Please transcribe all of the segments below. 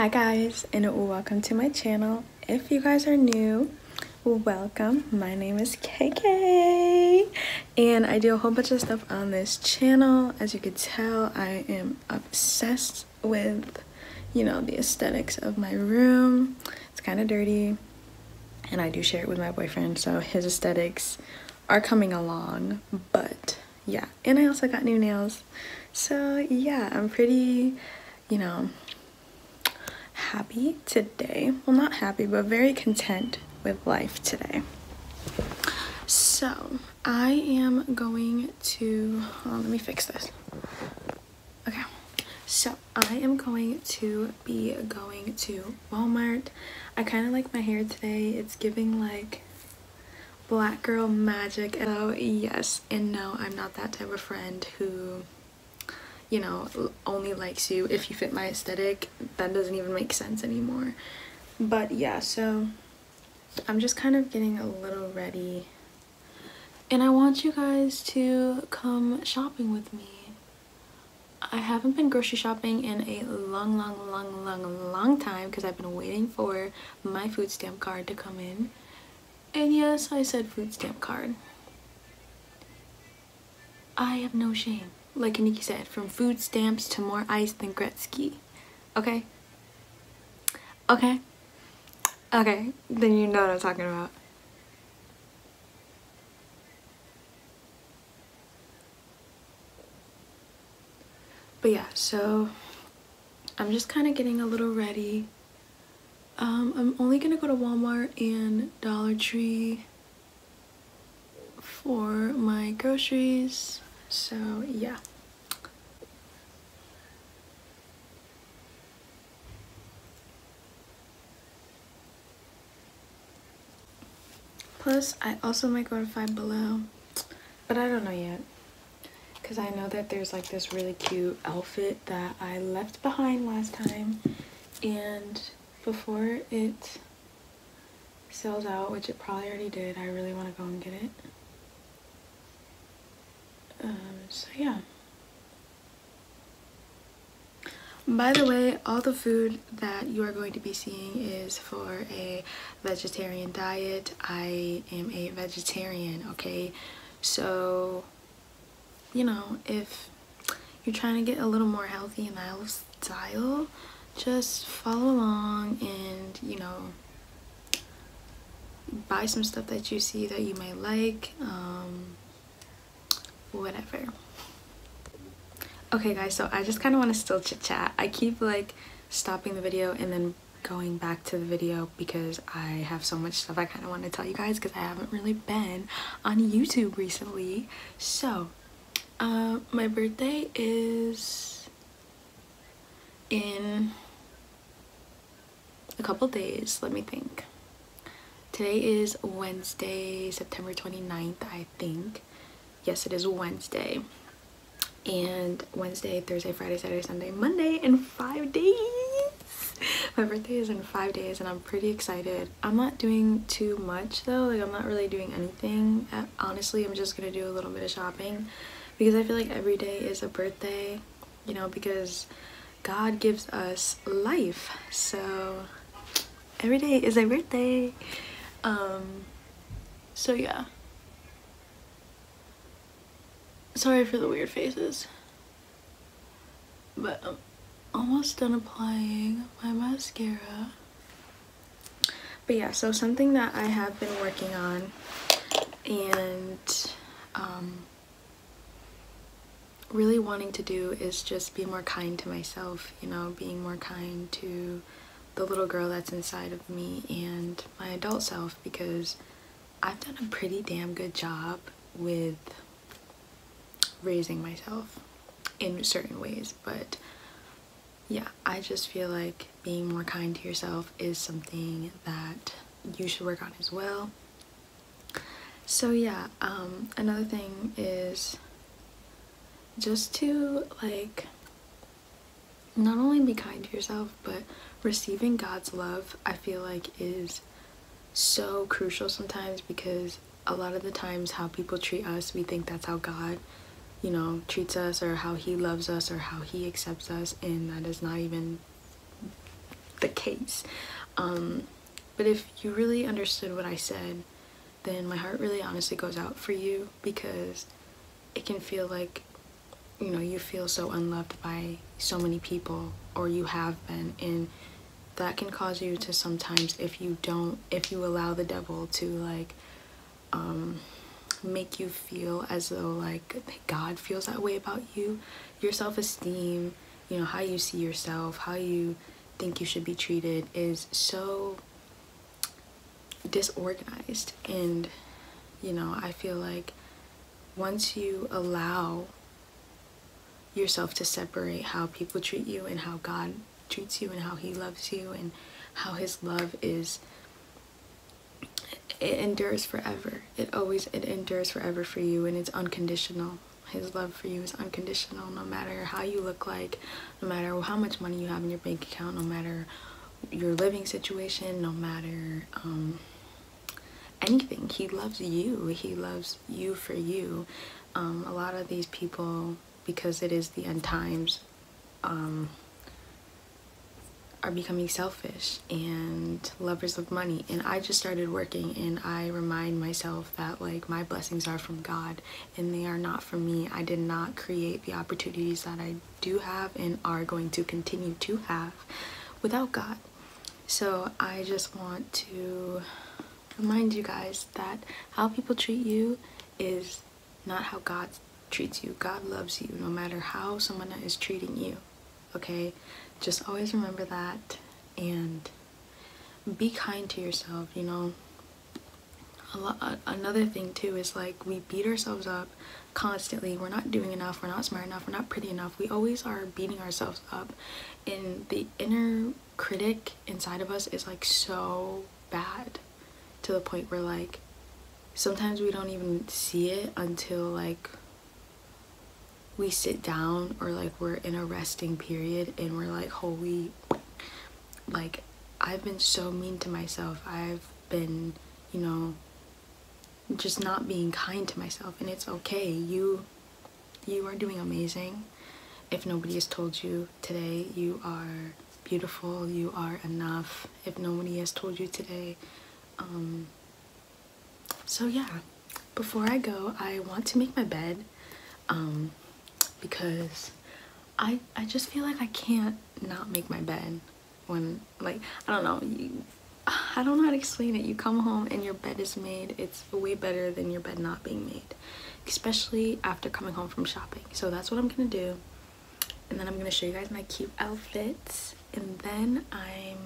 Hi guys and welcome to my channel. If you guys are new, welcome. My name is KK and I do a whole bunch of stuff on this channel. As you can tell, I am obsessed with, you know, the aesthetics of my room. It's kind of dirty and I do share it with my boyfriend so his aesthetics are coming along but yeah and I also got new nails so yeah I'm pretty you know happy today. Well, not happy, but very content with life today. So, I am going to, oh, let me fix this. Okay, so I am going to be going to Walmart. I kind of like my hair today. It's giving like black girl magic. Oh, yes, and no, I'm not that type of friend who you know, only likes you if you fit my aesthetic. That doesn't even make sense anymore. But yeah, so I'm just kind of getting a little ready. And I want you guys to come shopping with me. I haven't been grocery shopping in a long, long, long, long, long time because I've been waiting for my food stamp card to come in. And yes, I said food stamp card. I have no shame like Nikki said, from food stamps to more ice than Gretzky. Okay? Okay? Okay, then you know what I'm talking about. But yeah, so I'm just kind of getting a little ready. Um, I'm only gonna go to Walmart and Dollar Tree for my groceries. So yeah. Plus, I also might go to Five Below, but I don't know yet. Because I know that there's like this really cute outfit that I left behind last time. And before it sells out, which it probably already did, I really want to go and get it. Um, so yeah. By the way, all the food that you are going to be seeing is for a vegetarian diet. I am a vegetarian, okay? So, you know, if you're trying to get a little more healthy in that style, just follow along and, you know, buy some stuff that you see that you might like. Um, whatever. Okay guys so i just kind of want to still chit chat i keep like stopping the video and then going back to the video because i have so much stuff i kind of want to tell you guys because i haven't really been on youtube recently. So uh, my birthday is in a couple days let me think. Today is wednesday september 29th i think yes it is wednesday. And wednesday thursday friday saturday sunday monday in five days. My birthday is in five days and i'm pretty excited. I'm not doing too much though. Like i'm not really doing anything. Uh, honestly i'm just gonna do a little bit of shopping. Because i feel like every day is a birthday you know because god gives us life. So every day is a birthday. Um so yeah Sorry for the weird faces. But I'm almost done applying my mascara. But yeah, so something that I have been working on and um, really wanting to do is just be more kind to myself, you know, being more kind to the little girl that's inside of me and my adult self because I've done a pretty damn good job with raising myself in certain ways but yeah i just feel like being more kind to yourself is something that you should work on as well. So yeah um another thing is just to like not only be kind to yourself but receiving god's love i feel like is so crucial sometimes because a lot of the times how people treat us we think that's how god you know, treats us or how he loves us or how he accepts us and that is not even the case. Um, but if you really understood what I said, then my heart really honestly goes out for you because it can feel like you know you feel so unloved by so many people or you have been and that can cause you to sometimes if you don't if you allow the devil to like um make you feel as though like god feels that way about you. Your self-esteem you know how you see yourself how you think you should be treated is so disorganized. And you know i feel like once you allow yourself to separate how people treat you and how god treats you and how he loves you and how his love is it endures forever. It always it endures forever for you and it's unconditional. His love for you is unconditional no matter how you look like no matter how much money you have in your bank account no matter your living situation no matter um, anything. He loves you. He loves you for you. Um, a lot of these people because it is the end times um, are becoming selfish and lovers of money. And i just started working and i remind myself that like my blessings are from god and they are not from me. I did not create the opportunities that i do have and are going to continue to have without god. So i just want to remind you guys that how people treat you is not how god treats you. God loves you no matter how someone is treating you okay just always remember that and be kind to yourself you know. Another thing too is like we beat ourselves up constantly. We're not doing enough. We're not smart enough. We're not pretty enough. We always are beating ourselves up. And the inner critic inside of us is like so bad to the point where like sometimes we don't even see it until like we sit down or like we're in a resting period and we're like holy like I've been so mean to myself. I've been you know just not being kind to myself and it's okay. You you are doing amazing. If nobody has told you today you are beautiful. You are enough. If nobody has told you today um so yeah. Before I go I want to make my bed. Um because I I just feel like I can't not make my bed when like I don't know you I don't know how to explain it. You come home and your bed is made. It's way better than your bed not being made especially after coming home from shopping. So that's what I'm gonna do. And then I'm gonna show you guys my cute outfits. And then I'm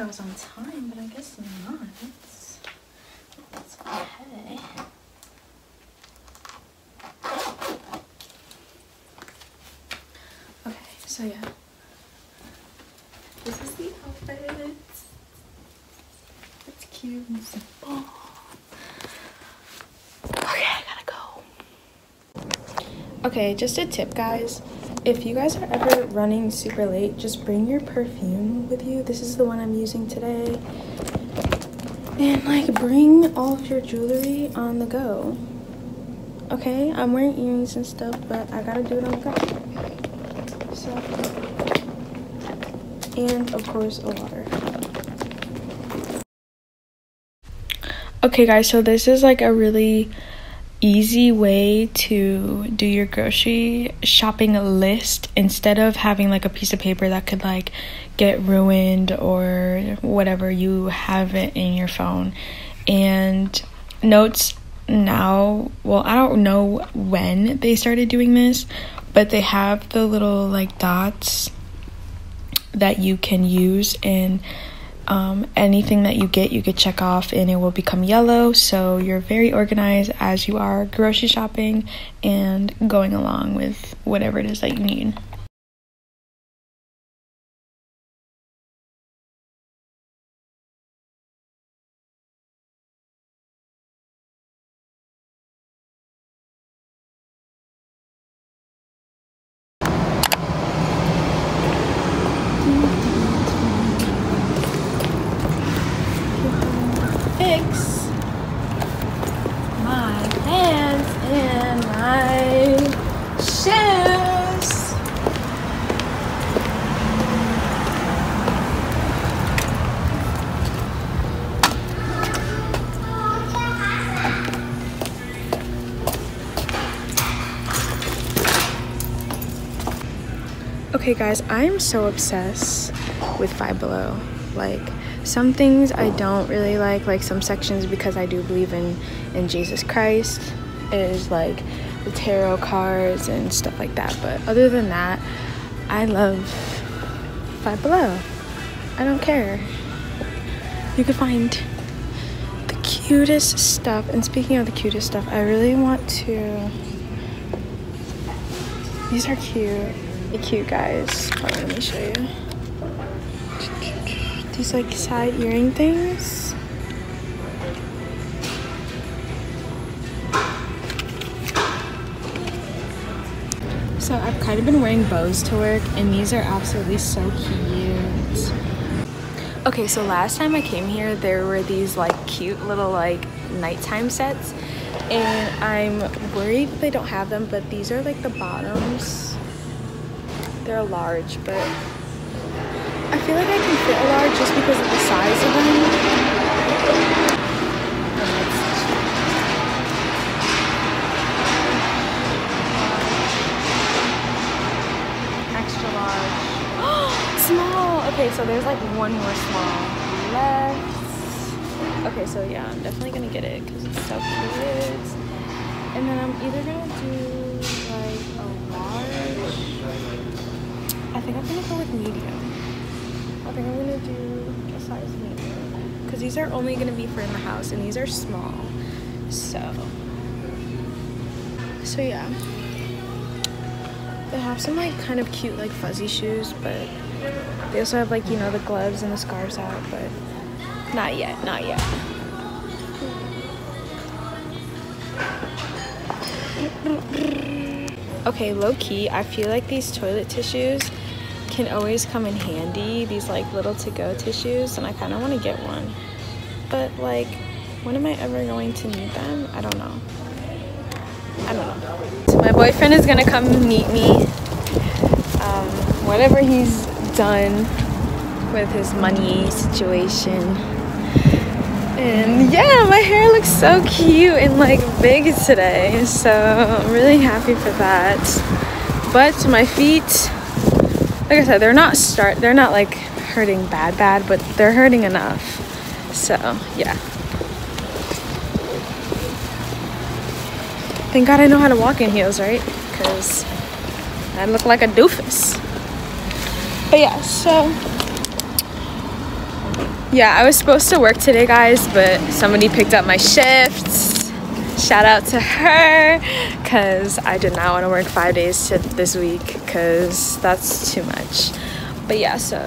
I was on time, but I guess not. It's, it's okay. So yeah. This is the outfit. It's cute and simple. Okay, I gotta go. Okay, just a tip, guys. If you guys are ever running super late, just bring your perfume with you. This is the one I'm using today. And like bring all of your jewelry on the go. Okay, I'm wearing earrings and stuff, but I gotta do it on the go. So, and of course, a water. Okay, guys, so this is like a really easy way to do your grocery shopping list instead of having like a piece of paper that could like get ruined or whatever you have it in your phone. And notes now well i don't know when they started doing this but they have the little like dots that you can use and um, anything that you get, you could check off and it will become yellow. So you're very organized as you are grocery shopping and going along with whatever it is that you need. Okay guys, I'm so obsessed with Five Below. Like some things I don't really like, like some sections because I do believe in in Jesus Christ is like the tarot cards and stuff like that. But other than that, I love Five Below. I don't care. You can find the cutest stuff. And speaking of the cutest stuff, I really want to. These are cute cute guys. On, let me show you. These like side earring things. So I've kind of been wearing bows to work and these are absolutely so cute. Okay, so last time I came here, there were these like cute little like nighttime sets and I'm worried they don't have them, but these are like the bottoms they're large, but I feel like I can fit a large just because of the size of them. Extra large. small! Okay, so there's like one more small left. Okay, so yeah, I'm definitely gonna get it because it's so cute. And then I'm either gonna do like a large I think I'm gonna go with medium. I think I'm gonna do a size medium. Because these are only gonna be for in the house and these are small. So, so yeah. They have some like kind of cute like fuzzy shoes, but they also have like, you know, the gloves and the scarves out, but not yet, not yet. Okay, low key, I feel like these toilet tissues can always come in handy, these like little to-go tissues, and I kind of want to get one. But like, when am I ever going to need them? I don't know. I don't know. So my boyfriend is gonna come meet me. Um, whatever he's done with his money situation. And yeah, my hair looks so cute and like big today. So I'm really happy for that. But my feet like I said, they're not start they're not like hurting bad bad, but they're hurting enough. So yeah. Thank God I know how to walk in heels, right? Because I look like a doofus. But yeah, so yeah, I was supposed to work today, guys, but somebody picked up my shifts. Shout out to her because I did not want to work five days this week because that's too much. But yeah, so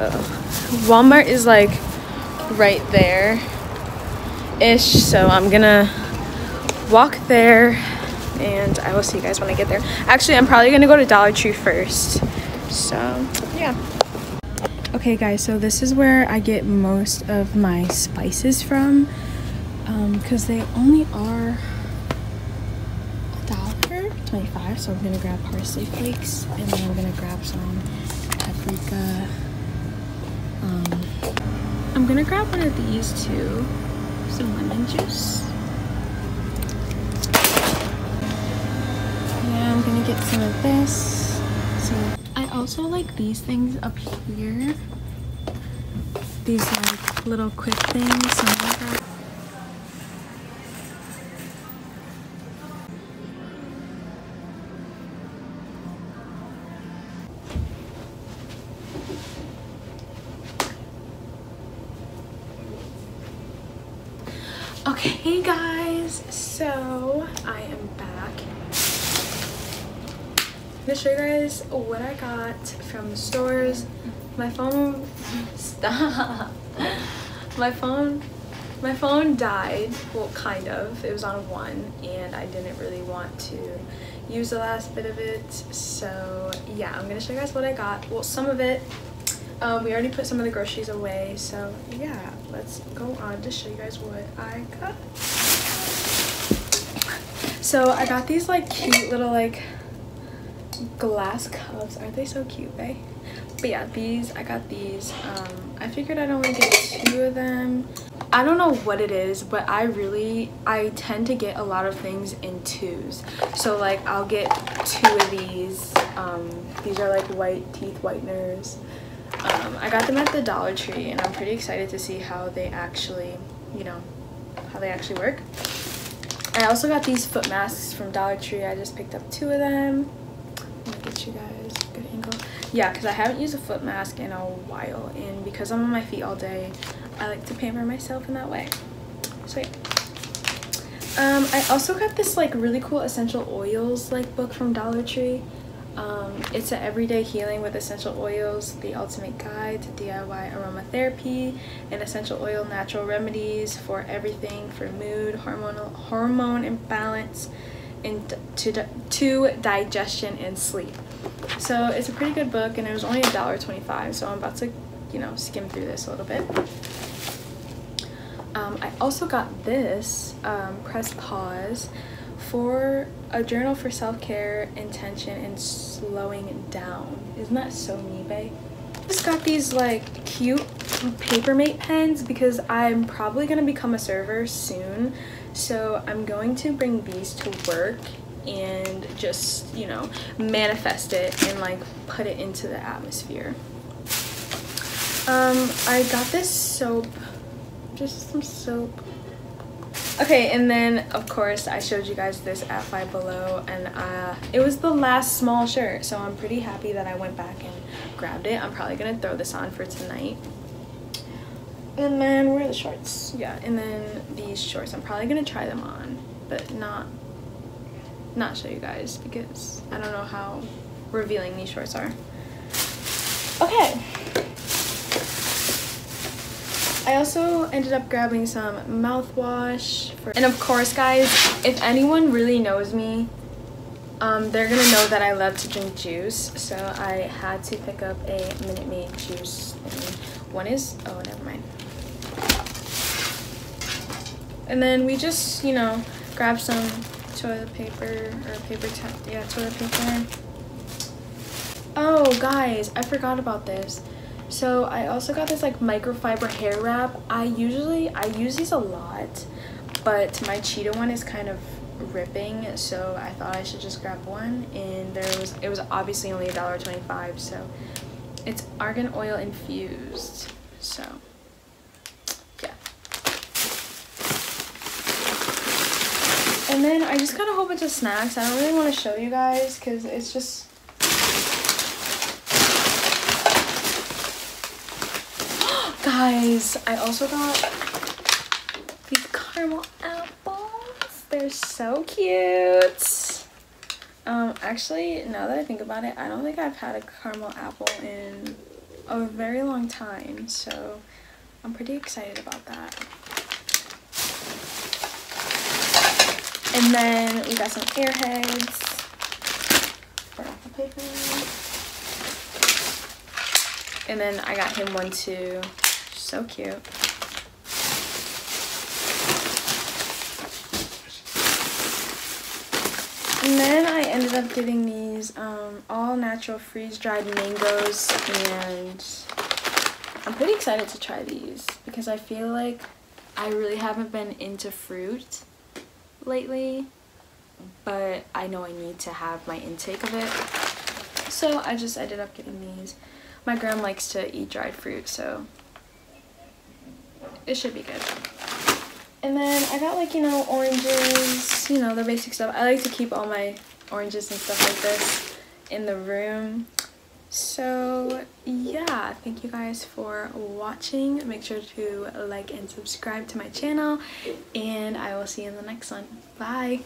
Walmart is like right there ish. So I'm gonna walk there and I will see you guys when I get there. Actually, I'm probably gonna go to Dollar Tree first. So yeah. Okay guys, so this is where I get most of my spices from because um, they only are 25 so I'm gonna grab parsley flakes and then I'm gonna grab some paprika. Um, I'm gonna grab one of these too some lemon juice. Yeah I'm gonna get some of this. So I also like these things up here. These like little quick things so show you guys what I got from the stores. My phone, stop. My phone, my phone died, well kind of, it was on one and I didn't really want to use the last bit of it. So yeah, I'm gonna show you guys what I got. Well, some of it um, we already put some of the groceries away, so yeah, let's go on to show you guys what I got. So I got these like cute little like glass cups. Aren't they so cute, babe? But yeah, these, I got these. Um, I figured I'd only get two of them. I don't know what it is, but I really, I tend to get a lot of things in twos. So like I'll get two of these. Um, these are like white teeth whiteners. Um, I got them at the Dollar Tree and I'm pretty excited to see how they actually, you know, how they actually work. I also got these foot masks from Dollar Tree. I just picked up two of them. Get you guys a good angle. Yeah, because I haven't used a foot mask in a while and because I'm on my feet all day, I like to pamper myself in that way. So yeah. Um, I also got this like really cool essential oils like book from Dollar Tree. Um, it's an everyday healing with essential oils, the ultimate guide to DIY aromatherapy, and essential oil natural remedies for everything for mood, hormonal hormone imbalance, and to, to digestion and sleep. So it's a pretty good book, and it was only a dollar twenty-five. So I'm about to, you know, skim through this a little bit. Um, I also got this um, press pause for a journal for self-care, intention, and slowing down. Isn't that so me, babe? Just got these like cute Papermate pens because I'm probably gonna become a server soon. So I'm going to bring these to work and just, you know, manifest it and like put it into the atmosphere. Um, I got this soap, just some soap Okay, and then of course I showed you guys this at Five Below and uh, it was the last small shirt. So I'm pretty happy that I went back and grabbed it. I'm probably gonna throw this on for tonight. And then where are the shorts? Yeah, and then these shorts. I'm probably gonna try them on, but not not show you guys because I don't know how revealing these shorts are. Okay. I also ended up grabbing some mouthwash. And of course, guys, if anyone really knows me, um, they're gonna know that I love to drink juice. So I had to pick up a Minute Maid juice. And one is, oh, never mind. And then we just, you know, grab some toilet paper or paper, yeah, toilet paper. Oh, guys, I forgot about this. So I also got this like microfiber hair wrap. I usually, I use these a lot, but my Cheetah one is kind of ripping so I thought I should just grab one and there was it was obviously only a dollar 25 so it's argan oil infused so yeah and then I just got a whole bunch of snacks I don't really want to show you guys because it's just Guys, I also got these caramel apples. They're so cute. Um, actually, now that I think about it, I don't think I've had a caramel apple in a very long time, so I'm pretty excited about that. And then we got some airheads. And then I got him one too. So cute. And then I ended up getting these um, all natural freeze-dried mangoes and I'm pretty excited to try these because I feel like I really haven't been into fruit lately but I know I need to have my intake of it. So I just ended up getting these. My gram likes to eat dried fruit so it should be good. And then I got like you know oranges you know the basic stuff. I like to keep all my oranges and stuff like this in the room so yeah thank you guys for watching. Make sure to like and subscribe to my channel and i will see you in the next one. Bye